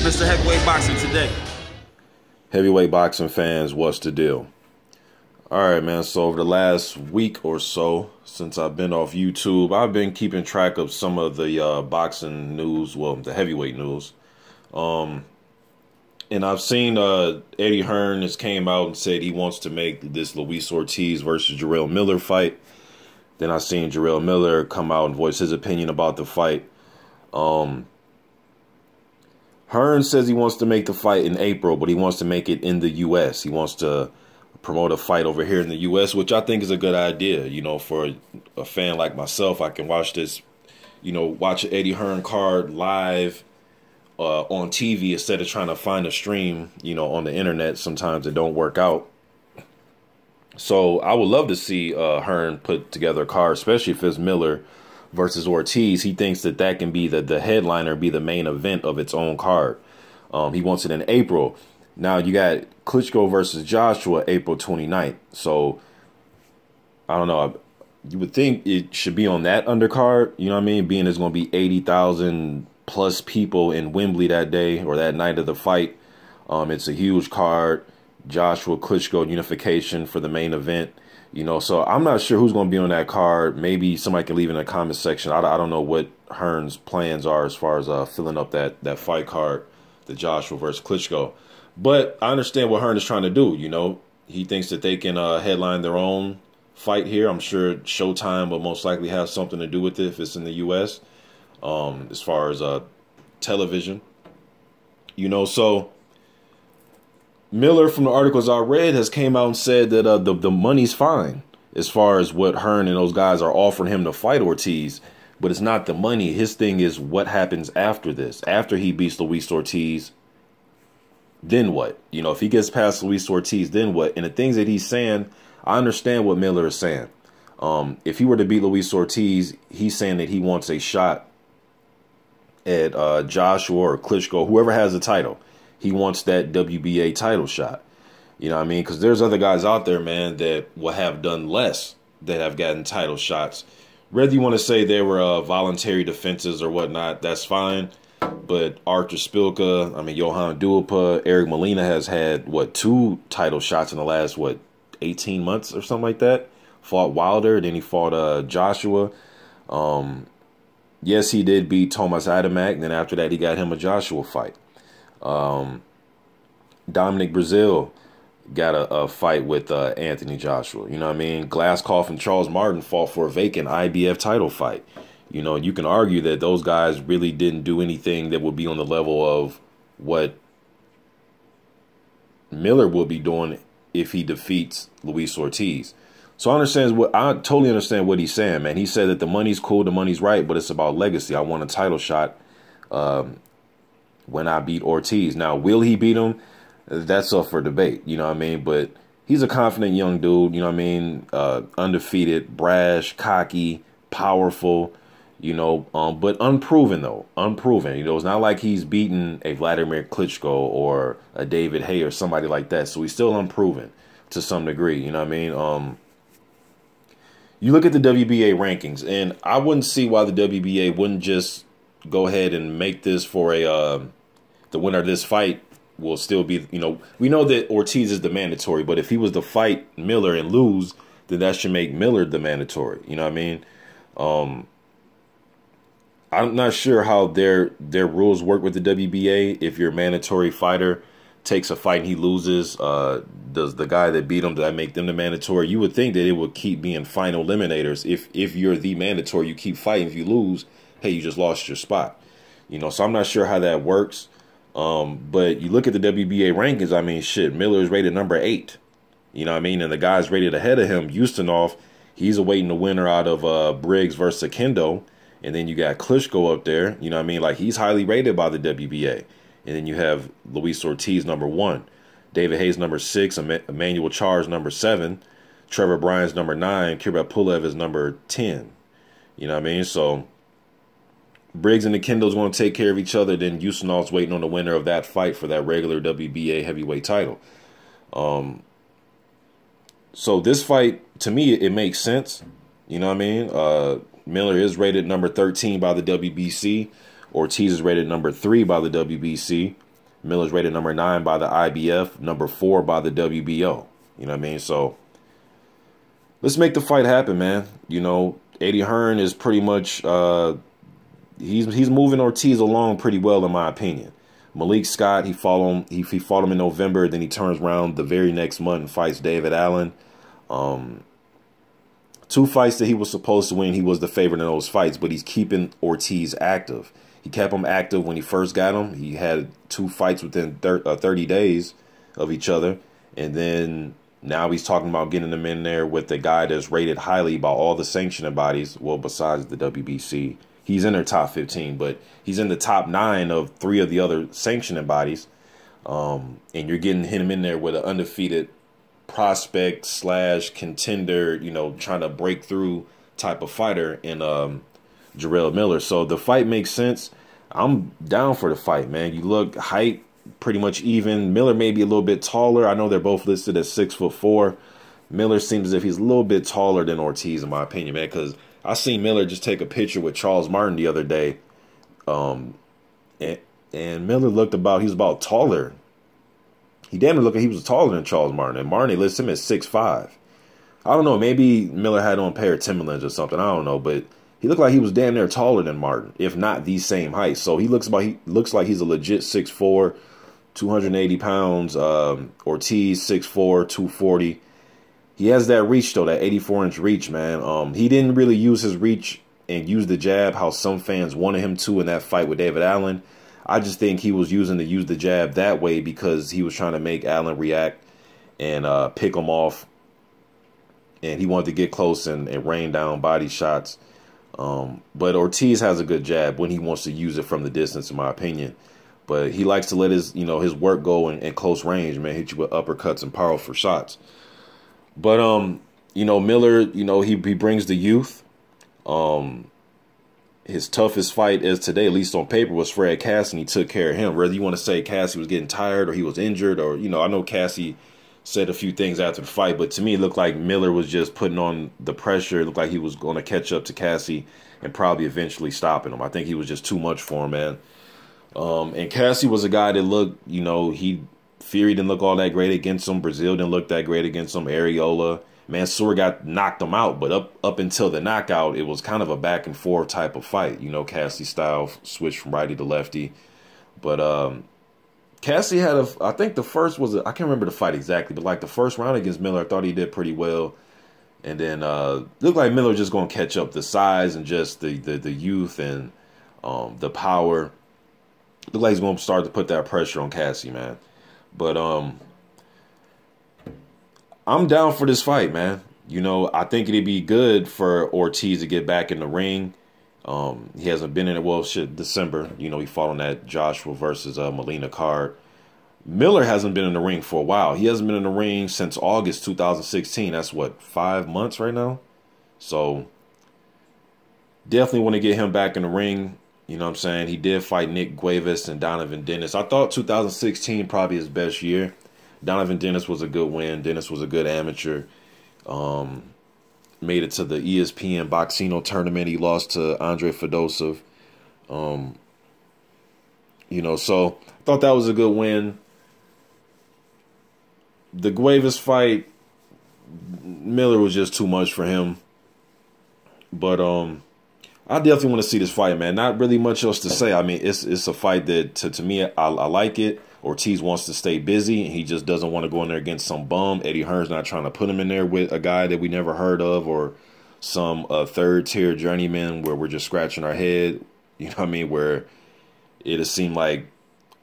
Mr. Heavyweight Boxing today. Heavyweight boxing fans, what's the deal? All right, man. So over the last week or so, since I've been off YouTube, I've been keeping track of some of the uh, boxing news, well, the heavyweight news. Um, and I've seen uh, Eddie Hearn has came out and said he wants to make this Luis Ortiz versus Jarrell Miller fight. Then I've seen Jarrell Miller come out and voice his opinion about the fight. Um, Hearn says he wants to make the fight in April, but he wants to make it in the U.S. He wants to promote a fight over here in the U.S., which I think is a good idea. You know, for a fan like myself, I can watch this, you know, watch Eddie Hearn card live uh, on TV instead of trying to find a stream, you know, on the internet. Sometimes it don't work out. So I would love to see uh, Hearn put together a card, especially if it's Miller versus Ortiz. He thinks that that can be the, the headliner, be the main event of its own card. Um, he wants it in April. Now you got Klitschko versus Joshua April 29th. So I don't know. You would think it should be on that undercard. You know what I mean? Being there's going to be 80,000 plus people in Wembley that day or that night of the fight. Um, it's a huge card. Joshua Klitschko unification for the main event. You know, so I'm not sure who's going to be on that card. Maybe somebody can leave in the comment section. I, I don't know what Hearn's plans are as far as uh, filling up that that fight card, the Joshua versus Klitschko. But I understand what Hearn is trying to do. You know, he thinks that they can uh, headline their own fight here. I'm sure Showtime will most likely have something to do with it if it's in the U.S. Um, as far as uh, television. You know, so Miller, from the articles I read, has came out and said that uh, the the money's fine as far as what Hearn and those guys are offering him to fight Ortiz, but it's not the money. His thing is what happens after this. After he beats Luis Ortiz, then what? You know, if he gets past Luis Ortiz, then what? And the things that he's saying, I understand what Miller is saying. Um, if he were to beat Luis Ortiz, he's saying that he wants a shot at uh, Joshua or Klitschko, whoever has the title he wants that WBA title shot. You know what I mean? Because there's other guys out there, man, that will have done less that have gotten title shots. Whether you want to say they were uh, voluntary defenses or whatnot, that's fine. But Artur Szpilka, I mean, Johann Duhaupas, Eric Molina has had, what, two title shots in the last, what, 18 months or something like that? Fought Wilder, then he fought uh, Joshua. Um, yes, he did beat Thomas Adamek, and then after that, he got him a Joshua fight. Um, Dominic Breazeale got a, a fight with uh, Anthony Joshua. You know what I mean? Glazkov and Charles Martin fought for a vacant IBF title fight. You know, you can argue that those guys really didn't do anything that would be on the level of what Miller will be doing if he defeats Luis Ortiz. So I understand what I totally understand what he's saying, man. He said that the money's cool, the money's right, but it's about legacy. I want a title shot um, when I beat Ortiz. Now, will he beat him? That's up for debate, you know what I mean? But he's a confident young dude, you know what I mean? Uh, undefeated, brash, cocky, powerful, you know, um, but unproven though, unproven. You know, it's not like he's beaten a Vladimir Klitschko or a David Haye or somebody like that. So he's still unproven to some degree, you know what I mean? Um, you look at the WBA rankings, and I wouldn't see why the WBA wouldn't just go ahead and make this for a uh, the winner of this fight will still be, you know, we know that Ortiz is the mandatory, but if he was to fight Miller and lose, then that should make Miller the mandatory. You know what I mean? Um, I'm not sure how their their rules work with the WBA. If your mandatory fighter takes a fight and he loses, uh, does the guy that beat him does that make them the mandatory? You would think that it would keep being final eliminators. If if you're the mandatory, you keep fighting. If you lose, hey, you just lost your spot. You know, so I'm not sure how that works. Um, but you look at the WBA rankings, I mean, shit, Miller is rated number eight. You know what I mean? And the guy's rated ahead of him, Ustinov, he's awaiting the winner out of uh, Briggs versus Oquendo. And then you got Klitschko up there. You know what I mean? Like, he's highly rated by the WBA. And then you have Luis Ortiz, number one. David Haye's number six. Emmanuel Charles, number seven. Trevor Bryan's number nine. Kubrat Pulev is number 10. You know what I mean? So Briggs and Oquendo's going to take care of each other. Then Ustinov's waiting on the winner of that fight for that regular WBA heavyweight title. Um, so this fight, to me, it, makes sense. You know what I mean? Uh, Miller is rated number 13 by the WBC. Ortiz is rated number three by the WBC. Miller's rated number nine by the IBF, number four by the WBO. You know what I mean? So let's make the fight happen, man. You know, Eddie Hearn is pretty much uh, he's he's moving Ortiz along pretty well, in my opinion. Malik Scott, he fought him. He, he fought him in November. Then he turns around the very next month and fights David Allen. Um, two fights that he was supposed to win. He was the favorite in those fights, but he's keeping Ortiz active. He kept him active when he first got him. He had two fights within uh, 30 days of each other, and then now he's talking about getting him in there with the guy that's rated highly by all the sanctioning bodies. Well, besides the WBC he's in their top 15, but he's in the top nine of three of the other sanctioning bodies. Um, and you're getting him in there with an undefeated prospect slash contender, you know, trying to break through type of fighter in um, Jarrell Miller. So the fight makes sense. I'm down for the fight, man. You look height pretty much even. Miller may be a little bit taller. I know they're both listed at six foot four. Miller seems as if he's a little bit taller than Ortiz, in my opinion, man, because I seen Miller just take a picture with Charles Martin the other day. Um, and, and Miller looked about, he was about taller. He damn near looked like he was taller than Charles Martin. And Martin lists him at six five. I don't know. Maybe Miller had on a pair of Timberlands or something. I don't know. But he looked like he was damn near taller than Martin, if not the same height. So he looks about he looks like he's a legit 6'4", 280 pounds. Um, Ortiz 6'4", 240 he has that reach though, that 84 inch reach, man. Um, he didn't really use his reach and use the jab how some fans wanted him to in that fight with David Allen. I just think he was using to use the jab that way because he was trying to make Allen react and uh, pick him off. And he wanted to get close and, and rain down body shots. Um, but Ortiz has a good jab when he wants to use it from the distance, in my opinion. But he likes to let his, you know, his work go in, in close range, man. Hit you with uppercuts and powerful shots. But um, you know, Miller, you know, he he brings the youth. Um his toughest fight as today, at least on paper, was Fred Kassi, and he took care of him. Whether you want to say Kassi was getting tired or he was injured, or you know, I know Kassi said a few things after the fight, but to me, it looked like Miller was just putting on the pressure. It looked like he was going to catch up to Kassi and probably eventually stopping him. I think he was just too much for him, man. Um, and Kassi was a guy that looked, you know, he Fury didn't look all that great against him. Breazeale didn't look that great against him. Arreola, Mansour got knocked him out, but up up until the knockout, it was kind of a back and forth type of fight. You know, Kassi style switch from righty to lefty. But um, Kassi had a, I think the first was, I can't remember the fight exactly, but like the first round against Miller, I thought he did pretty well. And then uh, looked like Miller just going to catch up the size and just the the, the youth and um, the power. Looked like he's going to start to put that pressure on Kassi, man. But um I'm down for this fight, man. You know, I think it'd be good for Ortiz to get back in the ring. Um, he hasn't been in it. Well, shit, December. You know, he fought on that Joshua versus uh, Molina card. Miller hasn't been in the ring for a while. He hasn't been in the ring since August 2016. That's what five months right now. So definitely want to get him back in the ring. You know what I'm saying? He did fight Nick Guivas and Donovan Dennis. I thought 2016 probably his best year. Donovan Dennis was a good win. Dennis was a good amateur. Um, made it to the ESPN Boxcino tournament. He lost to Andre Fedosov. Um, you know, so I thought that was a good win. The Guivas fight, Miller was just too much for him. But um, I definitely want to see this fight, man. Not really much else to say. I mean, it's it's a fight that to, to me I, I like it. Ortiz wants to stay busy, and he just doesn't want to go in there against some bum. Eddie Hearn's not trying to put him in there with a guy that we never heard of or some uh, third tier journeyman where we're just scratching our head. You know what I mean? Where it'll seem like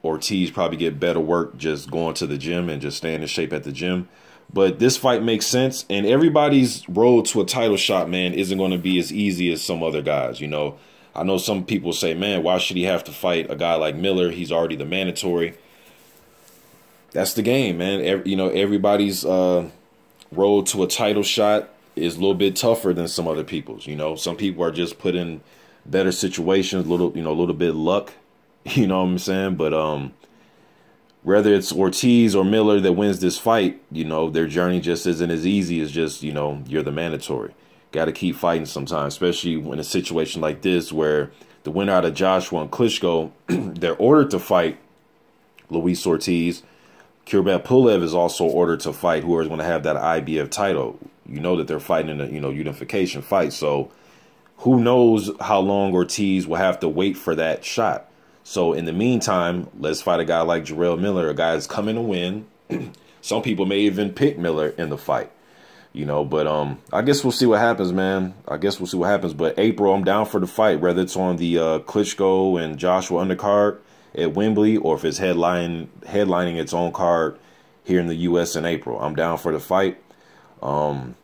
Ortiz probably get better work just going to the gym and just staying in shape at the gym. But this fight makes sense, and everybody's road to a title shot, man, isn't going to be as easy as some other guys. You know, I know some people say, man, why should he have to fight a guy like Miller? He's already the mandatory. That's the game, man. Every, you know, everybody's uh, road to a title shot is a little bit tougher than some other people's. You know, some people are just put in better situations, little, you know, a little bit luck. You know what I'm saying? But um, whether it's Ortiz or Miller that wins this fight, you know, their journey just isn't as easy as just, you know, you're the mandatory. Got to keep fighting sometimes, especially in a situation like this where the winner out of Joshua and Klitschko, they're ordered to fight Luis Ortiz. Kubrat Pulev is also ordered to fight whoever's going to have that IBF title. You know that they're fighting in a you know unification fight, so who knows how long Ortiz will have to wait for that shot. So in the meantime, let's fight a guy like Jarrell Miller, a guy that's coming to win. Some people may even pick Miller in the fight, you know. But um, I guess we'll see what happens, man. I guess we'll see what happens. But April, I'm down for the fight, whether it's on the uh, Klitschko and Joshua undercard at Wembley, or if it's headlining headlining its own card here in the U.S. in April. I'm down for the fight. Um,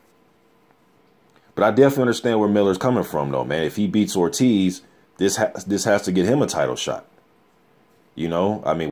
but I definitely understand where Miller's coming from, though, man. If he beats Ortiz, this ha this has to get him a title shot. You know, I mean.